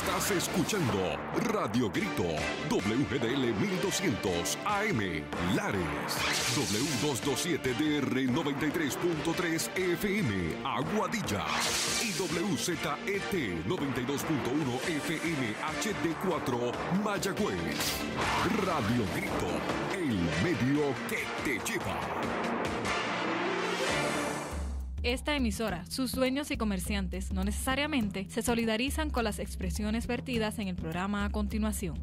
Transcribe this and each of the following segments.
Estás escuchando Radio Grito, WGDL 1200 AM, Lares, W227DR 93.3 FM, Aguadilla y WZET 92.1 FM HD4, Mayagüez. Radio Grito, el medio que te lleva. Esta emisora, sus dueños y comerciantes no necesariamente se solidarizan con las expresiones vertidas en el programa a continuación.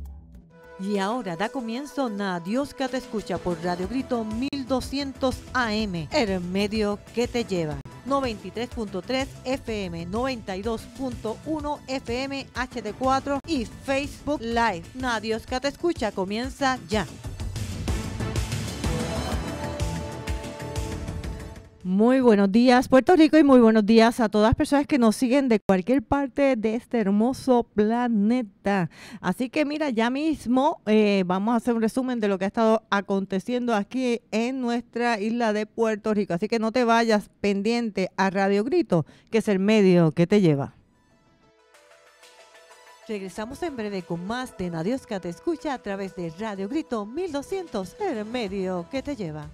Y ahora da comienzo Na Dios que te escucha por Radio Grito 1200 AM, el medio que te lleva. 93.3 FM, 92.1 FM HD4 y Facebook Live. Na Dios que te escucha comienza ya. Muy buenos días Puerto Rico y muy buenos días a todas las personas que nos siguen de cualquier parte de este hermoso planeta. Así que mira, ya mismo eh, vamos a hacer un resumen de lo que ha estado aconteciendo aquí en nuestra isla de Puerto Rico. Así que no te vayas pendiente a Radio Grito, que es el medio que te lleva. Regresamos en breve con más de Nadios que te escucha a través de Radio Grito 1200, el medio que te lleva.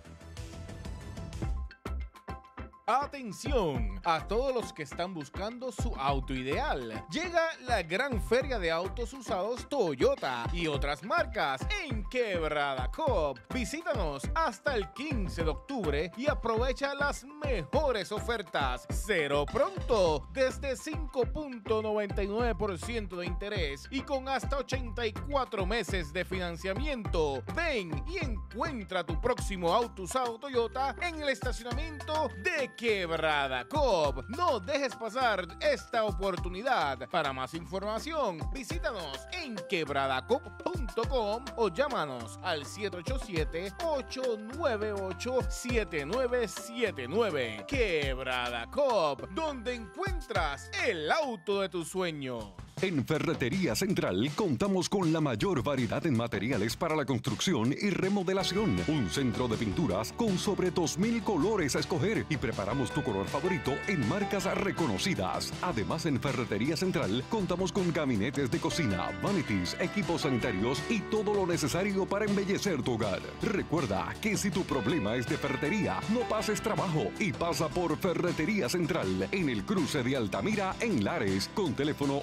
Atención a todos los que están buscando su auto ideal. Llega la gran feria de autos usados Toyota y otras marcas en Quebrada Cop. Visítanos hasta el 15 de octubre y aprovecha las mejores ofertas. Cero pronto, desde 5.99% de interés y con hasta 84 meses de financiamiento. Ven y encuentra tu próximo auto usado Toyota en el estacionamiento de Quebrada Cop. No dejes pasar esta oportunidad. Para más información, visítanos en quebradacop.com o llámanos al 787-898-7979. Quebrada Cop, donde encuentras el auto de tus sueños. En Ferretería Central contamos con la mayor variedad en materiales para la construcción y remodelación. Un centro de pinturas con sobre 2.000 colores a escoger y preparamos tu color favorito en marcas reconocidas. Además, en Ferretería Central contamos con gabinetes de cocina, vanities, equipos sanitarios y todo lo necesario para embellecer tu hogar. Recuerda que si tu problema es de ferretería, no pases trabajo y pasa por Ferretería Central en el cruce de Altamira en Lares con teléfono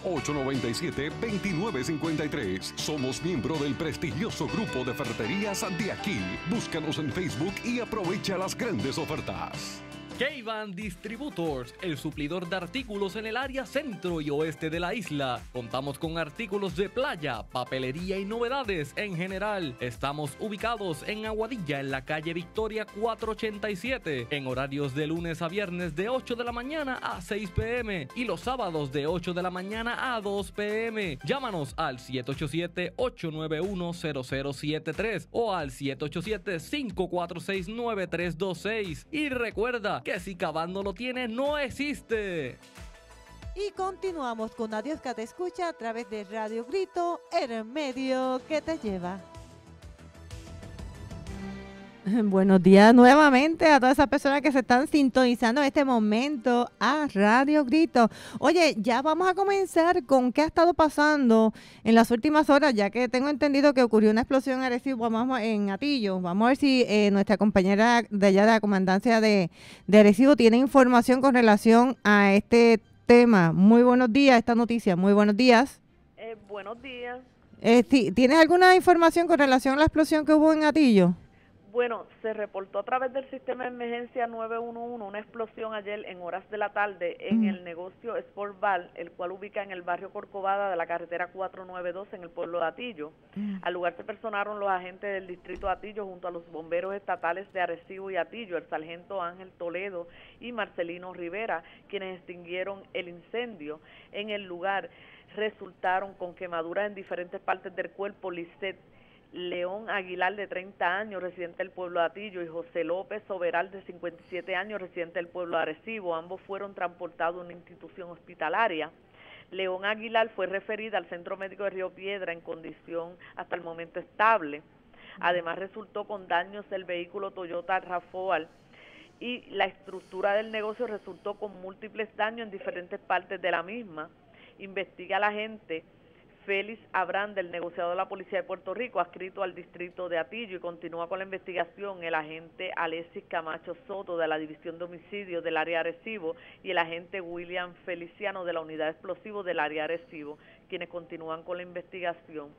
897-2953. Somos miembro del prestigioso grupo de ferreterías aquí. Búscanos en Facebook y aprovecha las grandes ofertas. K-Van Distributors, el suplidor de artículos en el área centro y oeste de la isla. Contamos con artículos de playa, papelería y novedades en general. Estamos ubicados en Aguadilla, en la calle Victoria 487, en horarios de lunes a viernes de 8 de la mañana a 6 pm y los sábados de 8 de la mañana a 2 pm. Llámanos al 787-891-0073 o al 787-546-9326 y recuerda que si Cabán lo tiene, no existe. Y continuamos con Adiós que te escucha a través de Radio Grito, el medio que te lleva. Buenos días nuevamente a todas esas personas que se están sintonizando en este momento a Radio Grito. Oye, ya vamos a comenzar con qué ha estado pasando en las últimas horas, ya que tengo entendido que ocurrió una explosión Arecibo vamos, en Atillo. Vamos a ver si eh, nuestra compañera de allá de la comandancia de, de Arecibo tiene información con relación a este tema. Muy buenos días, esta noticia. Muy buenos días. Eh, buenos días. Eh, ¿Tienes alguna información con relación a la explosión que hubo en Atillo? Bueno, se reportó a través del sistema de emergencia 911 una explosión ayer en horas de la tarde en el negocio Sportbal, el cual ubica en el barrio Corcovada de la carretera 492 en el pueblo de Atillo. Al lugar se personaron los agentes del distrito de Atillo junto a los bomberos estatales de Arecibo y Atillo, el sargento Ángel Toledo y Marcelino Rivera, quienes extinguieron el incendio. En el lugar resultaron con quemaduras en diferentes partes del cuerpo. Lisset León Aguilar, de 30 años, residente del pueblo de Atillo, y José López Soberal, de 57 años, residente del pueblo de Arecibo. Ambos fueron transportados a una institución hospitalaria. León Aguilar fue referida al Centro Médico de Río Piedra en condición hasta el momento estable. Además, resultó con daños el vehículo Toyota Rafoal y la estructura del negocio resultó con múltiples daños en diferentes partes de la misma. Investiga la gente Félix Abrán, del negociador de la Policía de Puerto Rico, adscrito al distrito de Atillo y continúa con la investigación el agente Alexis Camacho Soto de la División de Homicidios del área Arecibo y el agente William Feliciano de la Unidad de Explosivos del área Arecibo, quienes continúan con la investigación.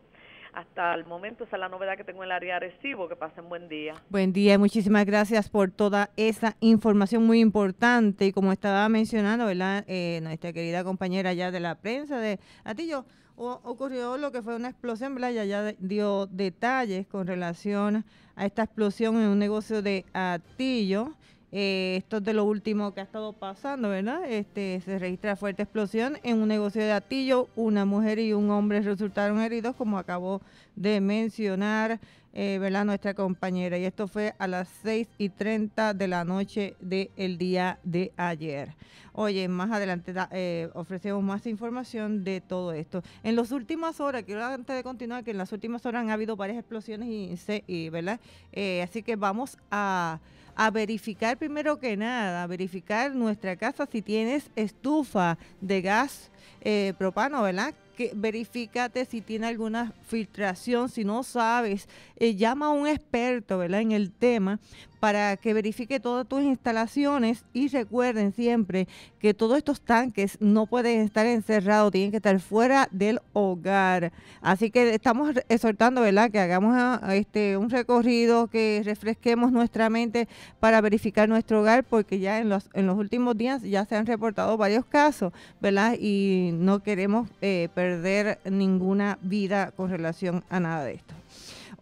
Hasta el momento esa es la novedad que tengo en el área Arecibo. Que pasen buen día. Buen día, muchísimas gracias por toda esa información muy importante. Y como estaba mencionando, ¿verdad? Eh, nuestra querida compañera ya de la prensa de Atillo, ocurrió lo que fue una explosión, ¿verdad? Ya, ya dio detalles con relación a esta explosión en un negocio de Atillo. Eh, esto es de lo último que ha estado pasando, ¿verdad? Este, se registra fuerte explosión en un negocio de Atillo. Una mujer y un hombre resultaron heridos, como acabó de mencionar, eh, ¿verdad? Nuestra compañera. Y esto fue a las 6 y 30 de la noche del día de ayer. Oye, más adelante eh, ofrecemos más información de todo esto. En las últimas horas, quiero antes de continuar, que en las últimas horas han habido varias explosiones y, y ¿verdad? Eh, así que vamos a a verificar primero que nada, verificar nuestra casa si tienes estufa de gas eh, propano, ¿verdad? Que verifícate si tiene alguna filtración, si no sabes, eh, llama a un experto, ¿verdad? En el tema para que verifique todas tus instalaciones y recuerden siempre que todos estos tanques no pueden estar encerrados, tienen que estar fuera del hogar. Así que estamos exhortando, ¿verdad? Que hagamos ah, este un recorrido, que refresquemos nuestra mente para verificar nuestro hogar, porque ya en los, en los últimos días ya se han reportado varios casos, ¿verdad? Y no queremos eh, perder ninguna vida con relación a nada de esto.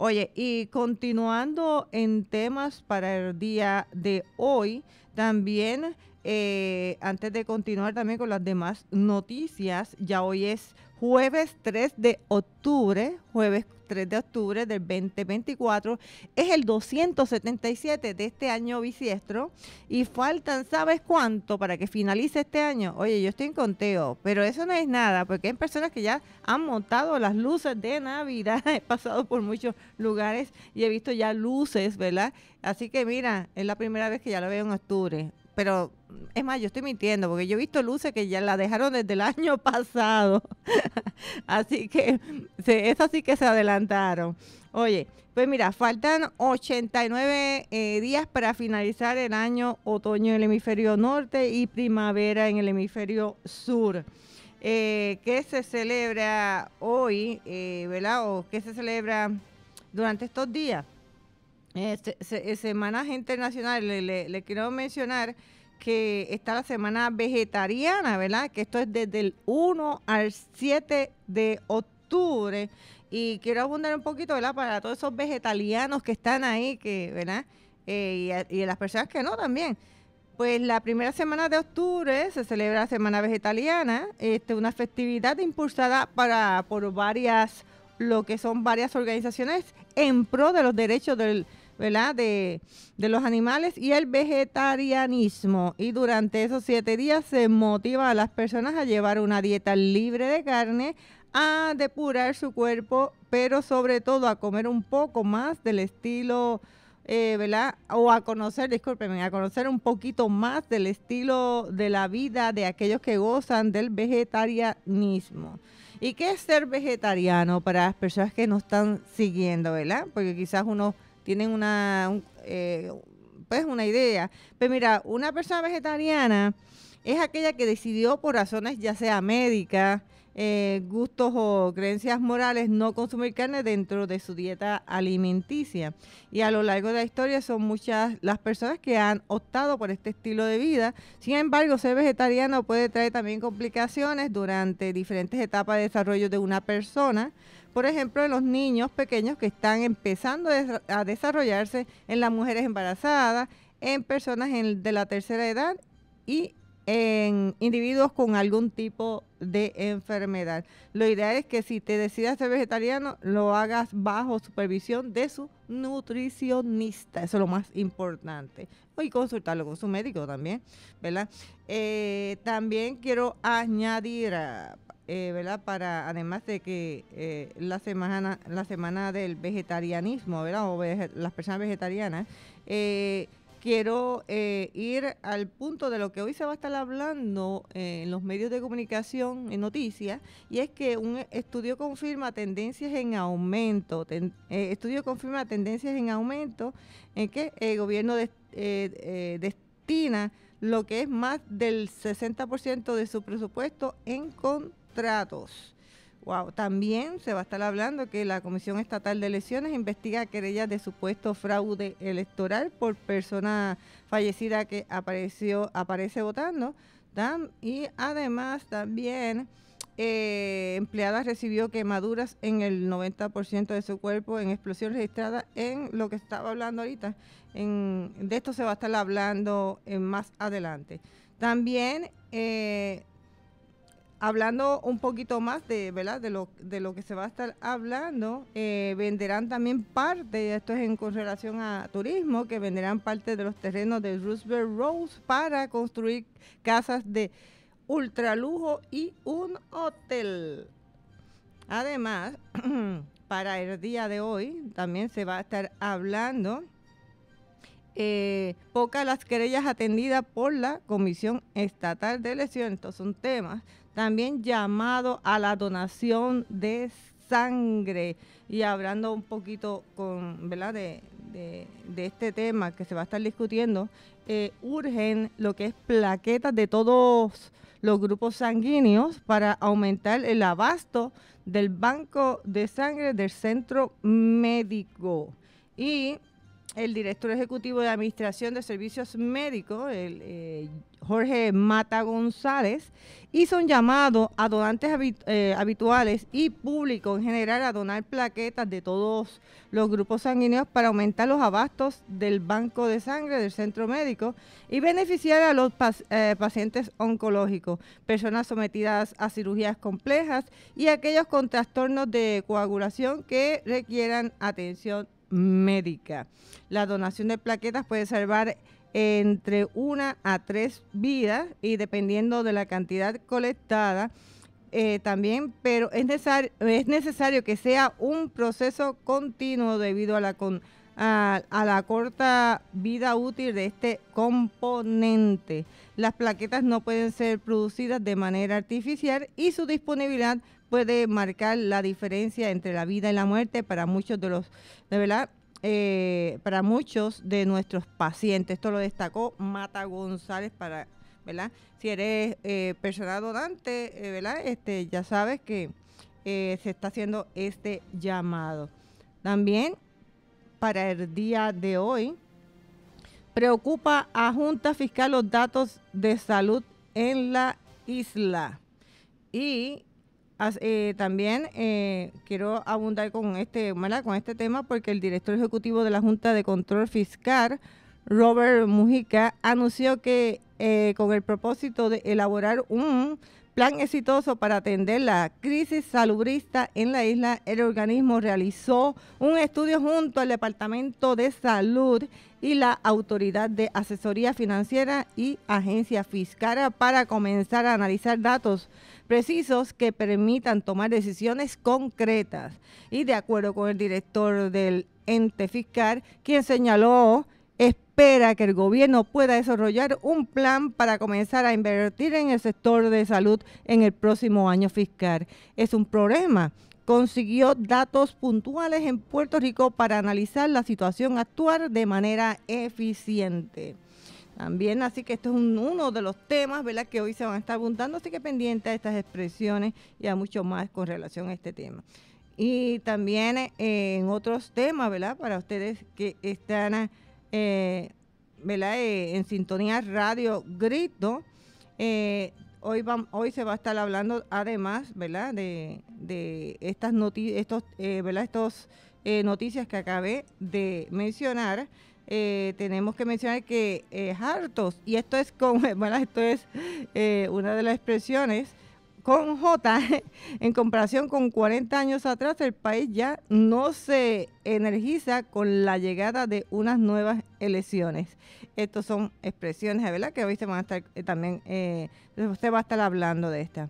Oye, y continuando en temas para el día de hoy, también, eh, antes de continuar también con las demás noticias, ya hoy es jueves 3 de octubre, jueves 3 de octubre del 2024, es el 277 de este año bisiestro y faltan, ¿sabes cuánto para que finalice este año? Oye, yo estoy en conteo, pero eso no es nada, porque hay personas que ya han montado las luces de Navidad, he pasado por muchos lugares y he visto ya luces, ¿verdad? Así que mira, es la primera vez que ya lo veo en octubre pero es más, yo estoy mintiendo porque yo he visto luces que ya la dejaron desde el año pasado. así que es así que se adelantaron. Oye, pues mira, faltan 89 eh, días para finalizar el año otoño en el hemisferio norte y primavera en el hemisferio sur. Eh, ¿Qué se celebra hoy, eh, verdad? ¿O qué se celebra durante estos días? Eh, semanas internacionales, le, quiero mencionar que está la semana vegetariana, ¿verdad? Que esto es desde el 1 al 7 de octubre. Y quiero abundar un poquito, ¿verdad? Para todos esos vegetarianos que están ahí, ¿verdad? Eh, y, y las personas que no también. Pues la primera semana de octubre se celebra la Semana Vegetariana, este, una festividad impulsada para, por varias, lo que son varias organizaciones en pro de los derechos del, ¿verdad? De, los animales y el vegetarianismo. Y durante esos siete días se motiva a las personas a llevar una dieta libre de carne, a depurar su cuerpo, pero sobre todo a comer un poco más del estilo, eh, ¿verdad? O a conocer, discúlpenme, a conocer un poquito más del estilo de la vida de aquellos que gozan del vegetarianismo. ¿Y qué es ser vegetariano para las personas que nos están siguiendo, verdad? Porque quizás uno tienen una, eh, pues una idea. Pero mira, una persona vegetariana es aquella que decidió por razones ya sea médicas, eh, gustos o creencias morales no consumir carne dentro de su dieta alimenticia. Y a lo largo de la historia son muchas las personas que han optado por este estilo de vida. Sin embargo, ser vegetariano puede traer también complicaciones durante diferentes etapas de desarrollo de una persona por ejemplo, en los niños pequeños que están empezando a desarrollarse, en las mujeres embarazadas, en personas de la tercera edad y en individuos con algún tipo de enfermedad. Lo ideal es que si te decidas ser vegetariano, lo hagas bajo supervisión de su nutricionista. Eso es lo más importante. Y consultarlo con su médico también, ¿verdad? Eh, también quiero añadir eh, ¿verdad? Para, además de que eh, la semana la semana del vegetarianismo, ¿verdad? O las personas vegetarianas, eh, quiero eh, ir al punto de lo que hoy se va a estar hablando eh, en los medios de comunicación, en noticias, y es que un estudio confirma tendencias en aumento. Eh, estudio confirma tendencias en aumento en que el gobierno destina lo que es más del 60% de su presupuesto en contratos. Wow, también se va a estar hablando que la Comisión Estatal de Elecciones investiga querellas de supuesto fraude electoral por persona fallecida que apareció aparece votando. y además también eh, empleada recibió quemaduras en el 90% de su cuerpo en explosión registrada en lo que estaba hablando ahorita. En, de esto se va a estar hablando en más adelante. También eh, hablando un poquito más de, ¿verdad? de, lo, de lo que se va a estar hablando, eh, venderán también parte, esto es en con relación a turismo, que venderán parte de los terrenos de Roosevelt Rose para construir casas de ultralujo y un hotel. Además, para el día de hoy también se va a estar hablando eh, pocas las querellas atendidas por la Comisión Estatal de Elecciones. Estos son temas también llamado a la donación de sangre. Y hablando un poquito con, ¿verdad? De, este tema que se va a estar discutiendo, eh, urgen lo que es plaquetas de todos los grupos sanguíneos para aumentar el abasto del banco de sangre del centro médico. Y el director ejecutivo de Administración de Servicios Médicos, el, eh, Jorge Mata González, hizo un llamado a donantes eh, habituales y público en general a donar plaquetas de todos los grupos sanguíneos para aumentar los abastos del banco de sangre del centro médico y beneficiar a los eh, pacientes oncológicos, personas sometidas a cirugías complejas y aquellos con trastornos de coagulación que requieran atención médica. La donación de plaquetas puede salvar entre una a tres vidas y dependiendo de la cantidad colectada eh, también, pero es es necesario que sea un proceso continuo debido a la, a la corta vida útil de este componente. Las plaquetas no pueden ser producidas de manera artificial y su disponibilidad puede marcar la diferencia entre la vida y la muerte para muchos de los, de verdad, eh, para muchos de nuestros pacientes. Esto lo destacó Mata González para, ¿verdad? Si eres eh, persona donante, eh, ¿verdad? Este, ya sabes que se está haciendo este llamado. También para el día de hoy, preocupa a Junta Fiscal los datos de salud en la isla. Y eh, también eh, quiero abundar con este, con este tema porque el director ejecutivo de la Junta de Control Fiscal, Robert Mujica, anunció que eh, con el propósito de elaborar un plan exitoso para atender la crisis salubrista en la isla, el organismo realizó un estudio junto al Departamento de Salud y la Autoridad de Asesoría Financiera y Agencia Fiscal para comenzar a analizar datos precisos que permitan tomar decisiones concretas. Y de acuerdo con el director del ente fiscal, quien señaló espera que el gobierno pueda desarrollar un plan para comenzar a invertir en el sector de salud en el próximo año fiscal. Es un problema. Consiguió datos puntuales en Puerto Rico para analizar la situación actual de manera eficiente. También, así que esto es uno de los temas, ¿verdad?, que hoy se van a estar apuntando, así que pendiente a estas expresiones y a mucho más con relación a este tema. Y también eh, en otros temas, ¿verdad?, para ustedes que están, eh, eh, en sintonía radio Grito, hoy, hoy se va a estar hablando además, ¿verdad?, de, de estas noticias, estos, ¿verdad?, estos noticias que acabé de mencionar. Eh, tenemos que mencionar que eh, hartos, y esto es con, bueno, esto es eh, una de las expresiones, con J, en comparación con 40 años atrás, el país ya no se energiza con la llegada de unas nuevas elecciones. Estas son expresiones, ¿verdad? Que hoy se van a estar también, usted va a estar hablando de esta.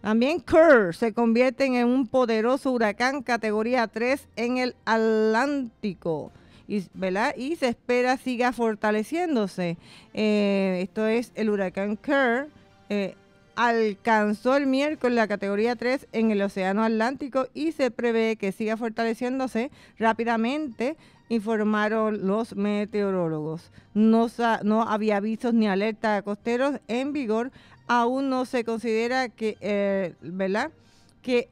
También Kerr se convierte en un poderoso huracán categoría 3 en el Atlántico y, ¿verdad? y se espera siga fortaleciéndose. Eh, esto es el huracán Kerr. Eh, alcanzó el miércoles la categoría 3 en el Océano Atlántico y se prevé que siga fortaleciéndose rápidamente, informaron los meteorólogos. No, había avisos ni alertas costeros en vigor. Aún no se considera que, eh, que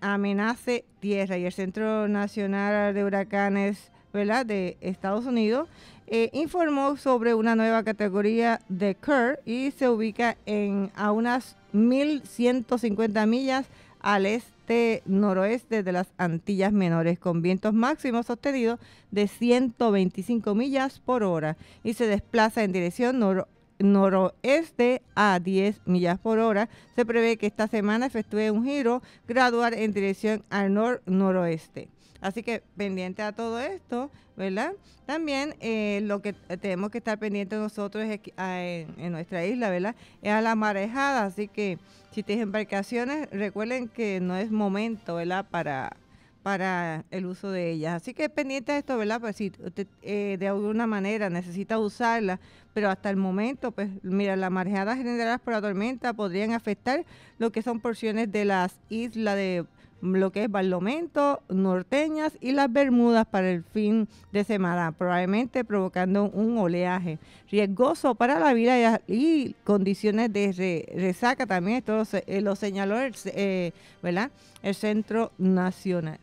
amenace tierra y el Centro Nacional de Huracanes de Estados Unidos eh, informó sobre una nueva categoría de Kerr y se ubica en a unas 1.150 millas al este noroeste de las Antillas Menores, con vientos máximos sostenidos de 125 millas por hora y se desplaza en dirección noroeste a 10 millas por hora. Se prevé que esta semana efectúe un giro gradual en dirección al nor-noroeste. Así que pendiente a todo esto, ¿verdad? También eh, lo que tenemos que estar pendientes nosotros es, en, nuestra isla, ¿verdad? Es a la marejada, así que si tienes embarcaciones, recuerden que no es momento, ¿verdad? Para para el uso de ellas. Así que pendiente de esto, ¿verdad? Pues si usted eh, de alguna manera necesita usarla, pero hasta el momento, pues mira, las marejadas generadas por la tormenta podrían afectar lo que son porciones de las islas de lo que es Barlovento, Norteñas y las Bermudas para el fin de semana, probablemente provocando un oleaje riesgoso para la vida y, condiciones de resaca también, esto lo, señaló el, eh, ¿verdad? el Centro Nacional.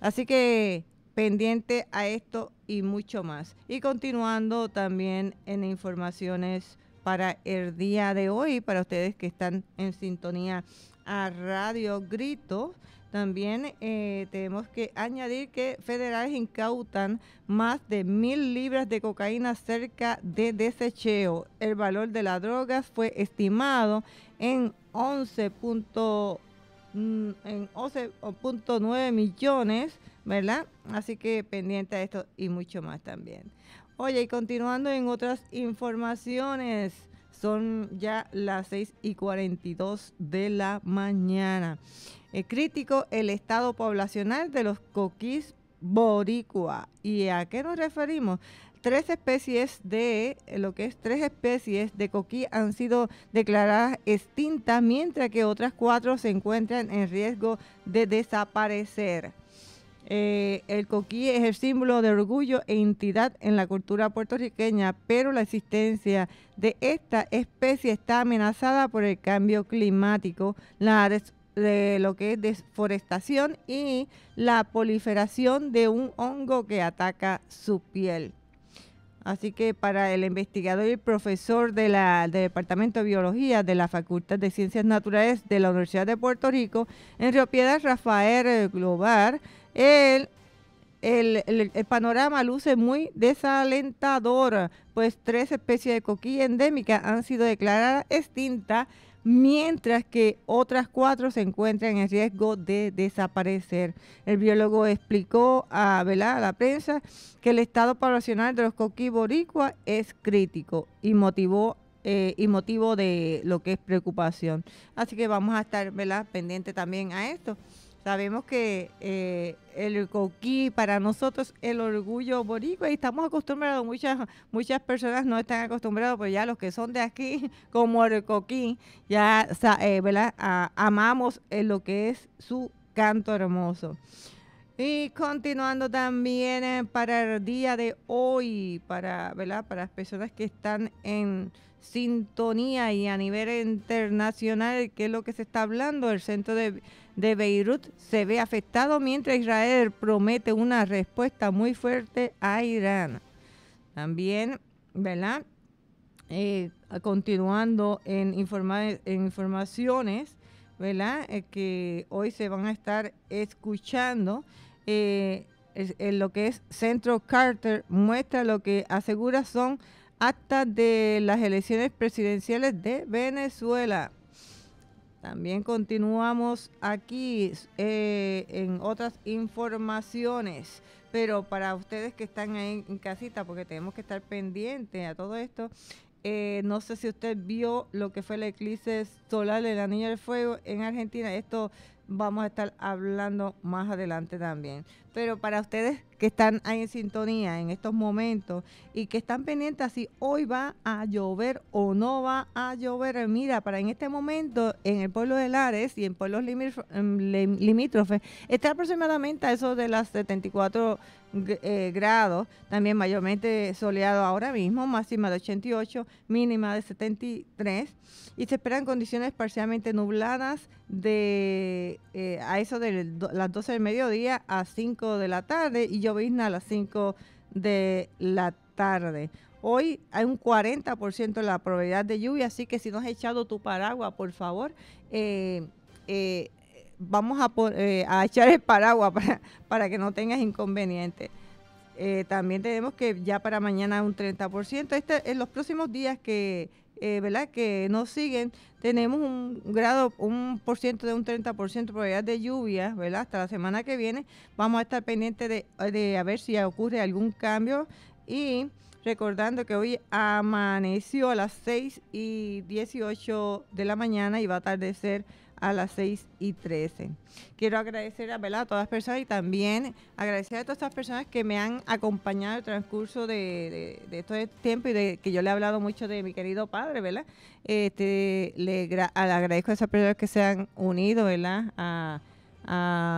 Así que pendiente a esto y mucho más. Y continuando también en informaciones para el día de hoy, para ustedes que están en sintonía a Radio Grito. También eh, tenemos que añadir que federales incautan más de mil libras de cocaína cerca de desecheo. El valor de las drogas fue estimado en 11.9 mm, en 11.9 millones, ¿verdad? Así que pendiente a esto y mucho más también. Oye, y continuando en otras informaciones, son ya las 6 y 42 de la mañana. Es crítico el estado poblacional de los coquís boricua. ¿Y a qué nos referimos? Tres especies de, lo que es tres especies de coquí han sido declaradas extintas, mientras que otras cuatro se encuentran en riesgo de desaparecer. Eh, el coquí es el símbolo de orgullo e entidad en la cultura puertorriqueña, pero la existencia de esta especie está amenazada por el cambio climático, de lo que es deforestación y la proliferación de un hongo que ataca su piel. Así que para el investigador y profesor del Departamento de Biología de la Facultad de Ciencias Naturales de la Universidad de Puerto Rico, en Río Rafael Globar, el, panorama luce muy desalentador, pues tres especies de coquilla endémica han sido declaradas extintas mientras que otras cuatro se encuentran en riesgo de desaparecer. El biólogo explicó a, la prensa que el estado poblacional de los coquí boricua es crítico y motivó eh, y motivo de lo que es preocupación. Así que vamos a estar pendiente también a esto. Sabemos que eh, el coquí para nosotros el orgullo boricua y estamos acostumbrados, muchas muchas personas no están acostumbrados, pero ya los que son de aquí, como el coquí, ya eh, amamos lo que es su canto hermoso. Y continuando también eh, para el día de hoy, para, ¿verdad? para las personas que están en sintonía y a nivel internacional, ¿qué es lo que se está hablando? El centro de de Beirut se ve afectado mientras Israel promete una respuesta muy fuerte a Irán. También, ¿verdad? Eh, continuando en, en informaciones, ¿verdad? Eh, que hoy se van a estar escuchando. Eh, lo que es Centro Carter muestra lo que asegura son actas de las elecciones presidenciales de Venezuela. También continuamos aquí eh, en otras informaciones, pero para ustedes que están ahí en casita, porque tenemos que estar pendientes a todo esto, eh, no sé si usted vio lo que fue el eclipse solar del Anillo del Fuego en Argentina. Esto vamos a estar hablando más adelante también. Pero para ustedes que están ahí en sintonía en estos momentos y que están pendientes si hoy va a llover o no va a llover, mira, para en este momento en el pueblo de Lares y en pueblos em, limítrofes está aproximadamente a eso de las 74 eh, grados, también mayormente soleado ahora mismo, máxima de 88, mínima de 73 y se esperan condiciones parcialmente nubladas de eh, a eso de las 12 del mediodía a 5 de la tarde llovizna a las 5 de la tarde. Hoy hay un 40% de la probabilidad de lluvia, así que si no has echado tu paraguas, por favor, eh, eh, vamos a, a, echar el paraguas para, para que no tengas inconveniente. también tenemos que ya para mañana un 30%. Este, en los próximos días que eh, ¿verdad? que nos siguen, tenemos un grado, un por ciento de un 30% de probabilidad de lluvia, ¿verdad? Hasta la semana que viene vamos a estar pendientes de, de a ver si ocurre algún cambio y recordando que hoy amaneció a las 6 y 18 de la mañana y va a atardecer a las 6 y 13. Quiero agradecer a, a todas las personas y también agradecer a todas estas personas que me han acompañado en el transcurso de, todo este tiempo y de que yo le he hablado mucho de mi querido padre, ¿verdad? Este, le, agradezco a esas personas que se han unido, ¿verdad? A,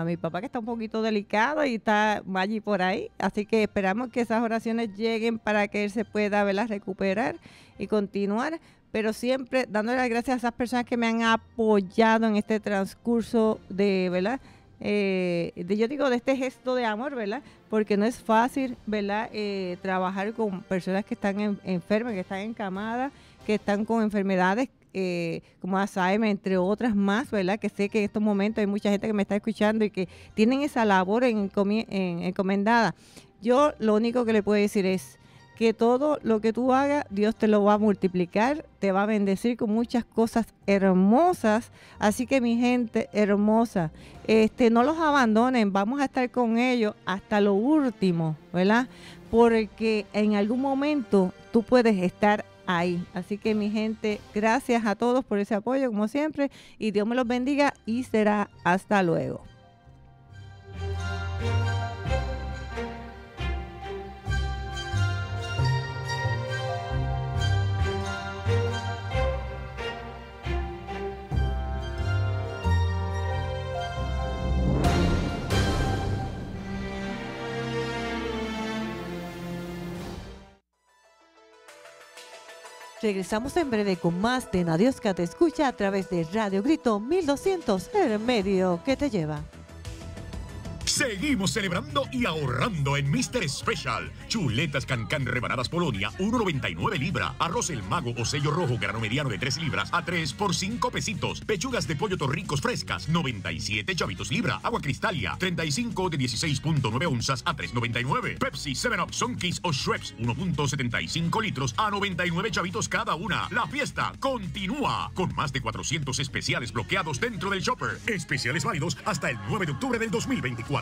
mi papá que está un poquito delicado y está allí por ahí. Así que esperamos que esas oraciones lleguen para que él se pueda recuperar y continuar pero siempre dándole las gracias a esas personas que me han apoyado en este transcurso de, ¿verdad? Eh, de, yo digo de este gesto de amor, ¿verdad? Porque no es fácil, ¿verdad? Eh, trabajar con personas que están enfermas, que están encamadas, que están con enfermedades eh, como Alzheimer, entre otras más, ¿verdad? Que sé que en estos momentos hay mucha gente que me está escuchando y que tienen esa labor en, en, encomendada. Yo lo único que le puedo decir es, que todo lo que tú hagas, Dios te lo va a multiplicar, te va a bendecir con muchas cosas hermosas. Así que mi gente hermosa, este, no los abandonen, vamos a estar con ellos hasta lo último, ¿verdad? Porque en algún momento tú puedes estar ahí. Así que mi gente, gracias a todos por ese apoyo, como siempre, y Dios me los bendiga y será hasta luego. Regresamos en breve con más de Nadios que te escucha a través de Radio Grito 1200, el medio que te lleva. Seguimos celebrando y ahorrando en Mr. Special. Chuletas cancan rebanadas Polonia, 1.99 libra. Arroz el mago o sello rojo grano mediano de 3 libras a 3 por 5 pesitos. Pechugas de pollo torricos frescas, 97 chavitos libra. Agua cristalia, 35 de 16.9 onzas a 3.99. Pepsi, 7-Up, Sunkiss o Schweppes, 1.75 litros a 99 chavitos cada una. La fiesta continúa con más de 400 especiales bloqueados dentro del shopper. Especiales válidos hasta el 9 de octubre del 2024.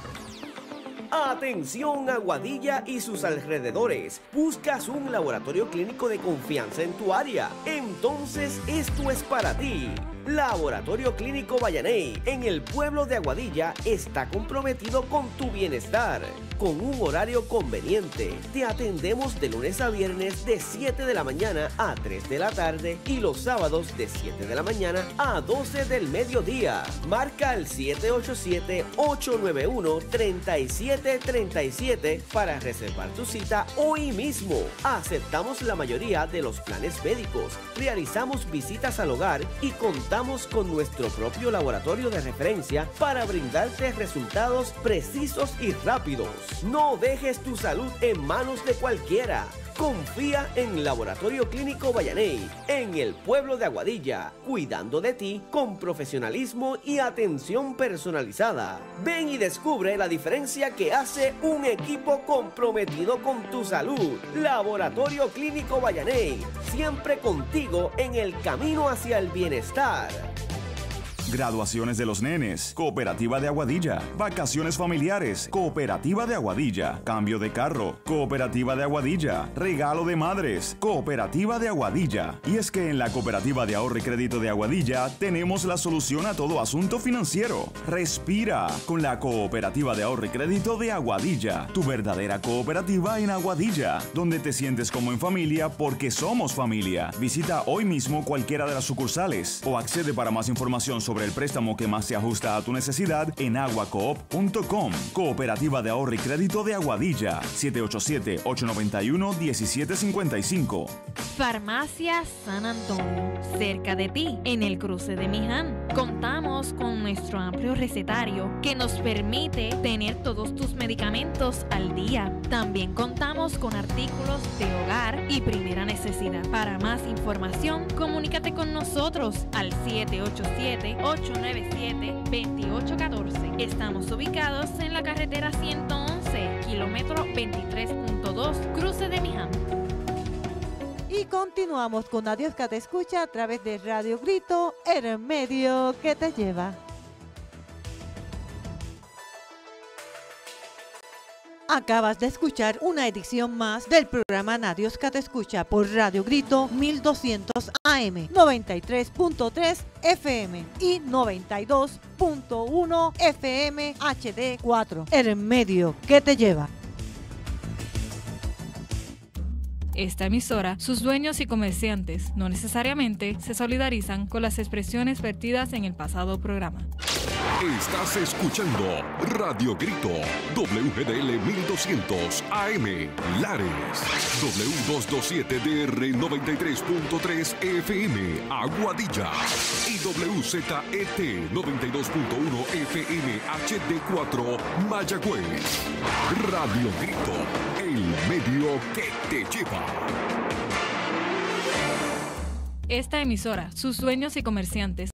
Atención Aguadilla y sus alrededores. ¿Buscas un laboratorio clínico de confianza en tu área? Entonces esto es para ti. Laboratorio Clínico Vallaney en el pueblo de Aguadilla está comprometido con tu bienestar. Con un horario conveniente, te atendemos de lunes a viernes de 7 de la mañana a 3 de la tarde y los sábados de 7 de la mañana a 12 del mediodía. Marca el 787-891-3737 para reservar tu cita hoy mismo. Aceptamos la mayoría de los planes médicos, realizamos visitas al hogar y contamos con nuestro propio laboratorio de referencia para brindarte resultados precisos y rápidos. No dejes tu salud en manos de cualquiera. Confía en Laboratorio Clínico Bayaney, en el pueblo de Aguadilla, cuidando de ti con profesionalismo y atención personalizada. Ven y descubre la diferencia que hace un equipo comprometido con tu salud. Laboratorio Clínico Bayaney, siempre contigo en el camino hacia el bienestar. Graduaciones de los nenes, Cooperativa de Aguadilla. Vacaciones familiares, Cooperativa de Aguadilla. Cambio de carro, Cooperativa de Aguadilla. Regalo de madres, Cooperativa de Aguadilla. Y es que en la Cooperativa de Ahorro y Crédito de Aguadilla tenemos la solución a todo asunto financiero. Respira con la Cooperativa de Ahorro y Crédito de Aguadilla. Tu verdadera cooperativa en Aguadilla, donde te sientes como en familia porque somos familia. Visita hoy mismo cualquiera de las sucursales o accede para más información sobre el préstamo que más se ajusta a tu necesidad en aguacoop.com. Cooperativa de Ahorro y Crédito de Aguadilla, 787-891-1755. Farmacia San Antonio, cerca de ti, en el cruce de Miján. Contamos con nuestro amplio recetario que nos permite tener todos tus medicamentos al día. También contamos con artículos de hogar y primera necesidad. Para más información, comunícate con nosotros al 787-897-2814. Estamos ubicados en la carretera 111, kilómetro 23.2, cruce de Miján. Y continuamos con Adiós que te escucha a través de Radio Grito, el medio que te lleva. Acabas de escuchar una edición más del programa Nadios que te escucha por Radio Grito 1200 AM, 93.3 FM y 92.1 FM HD4. El medio que te lleva. Esta emisora, sus dueños y comerciantes no necesariamente se solidarizan con las expresiones vertidas en el pasado programa. Estás escuchando Radio Grito, WGDL 1200 AM, Lares, W227DR 93.3 FM, Aguadilla y WZET 92.1 FM HD4, Mayagüez. Radio Grito, el medio que te lleva. Esta emisora, sus dueños y comerciantes